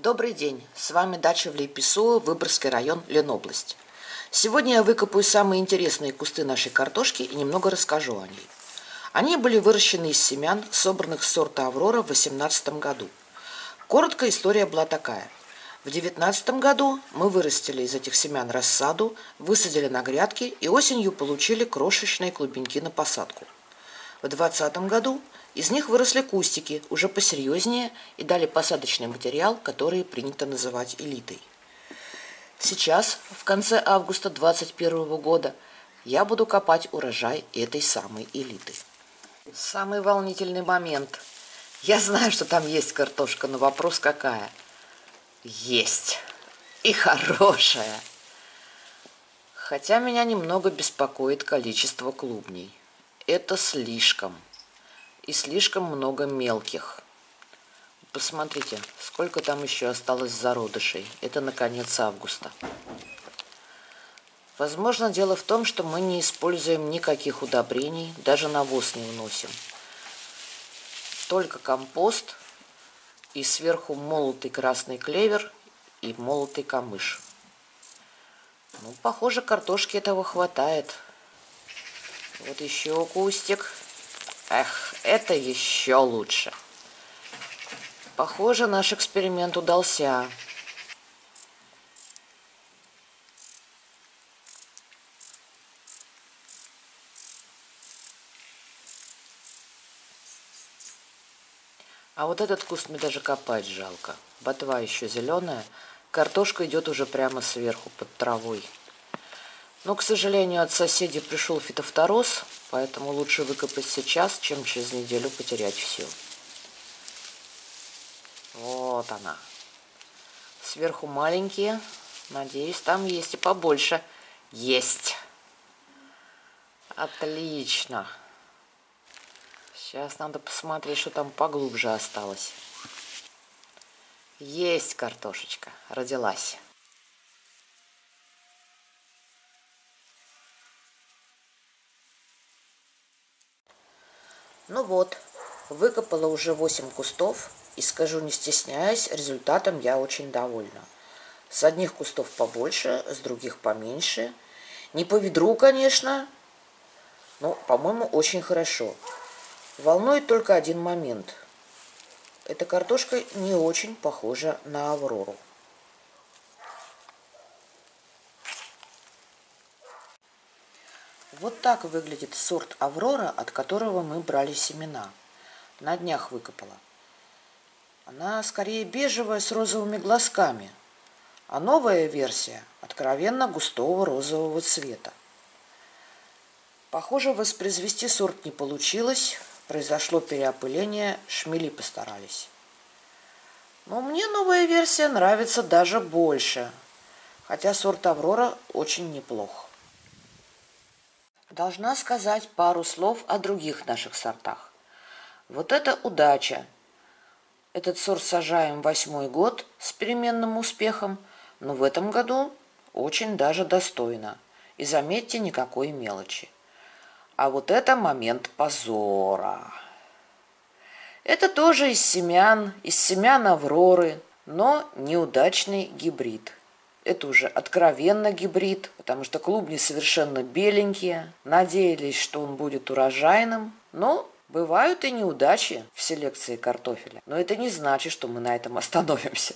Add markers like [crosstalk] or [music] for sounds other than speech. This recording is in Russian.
Добрый день, с вами дача в Лейпесуо, Выборгский район, Ленобласть. Сегодня я выкопаю самые интересные кусты нашей картошки и немного расскажу о ней. Они были выращены из семян, собранных с сорта «Аврора» в 2018 году. Коротко история была такая. В 2019 году мы вырастили из этих семян рассаду, высадили на грядки и осенью получили крошечные клубеньки на посадку. В 2020 году из них выросли кустики, уже посерьезнее, и дали посадочный материал, который принято называть элитой. Сейчас, в конце августа 2021 года, я буду копать урожай этой самой элиты. Самый волнительный момент. Я знаю, что там есть картошка, но вопрос какая? Есть. И хорошая. Хотя меня немного беспокоит количество клубней. Это слишком и слишком много мелких. Посмотрите, сколько там еще осталось зародышей. Это на конец августа. Возможно, дело в том, что мы не используем никаких удобрений, даже навоз не вносим. Только компост и сверху молотый красный клевер и молотый камыш. Ну, похоже, картошки этого хватает. Вот еще кустик. Эх, это еще лучше. Похоже, наш эксперимент удался. А вот этот куст мне даже копать жалко. Ботва еще зеленая. Картошка идет уже прямо сверху, под травой. Но, к сожалению, от соседей пришел фитофтороз, поэтому лучше выкопать сейчас, чем через неделю потерять все. Вот она. Сверху маленькие. Надеюсь, там есть и побольше. Есть. Отлично. Сейчас надо посмотреть, что там поглубже осталось. Есть картошечка. Родилась. Ну вот, выкопала уже 8 кустов, и скажу не стесняясь, результатом я очень довольна. С одних кустов побольше, с других поменьше. Не по ведру, конечно, но, по-моему, очень хорошо. Волнует только один момент. Эта картошка не очень похожа на Аврору. Вот так выглядит сорт Аврора, от которого мы брали семена. На днях выкопала. Она скорее бежевая с розовыми глазками, а новая версия откровенно густого розового цвета. Похоже, воспроизвести сорт не получилось, произошло переопыление, шмели постарались. Но мне новая версия нравится даже больше, хотя сорт Аврора очень неплох. Должна сказать пару слов о других наших сортах. Вот это удача. Этот сорт сажаем восьмой год с переменным успехом, но в этом году очень даже достойно. И заметьте, никакой мелочи. А вот это момент позора. Это тоже из семян, из семян Авроры, но неудачный гибрид. Это уже откровенно гибрид, потому что клубни совершенно беленькие. Надеялись, что он будет урожайным, но бывают и неудачи в селекции картофеля. Но это не значит, что мы на этом [laughs] остановимся.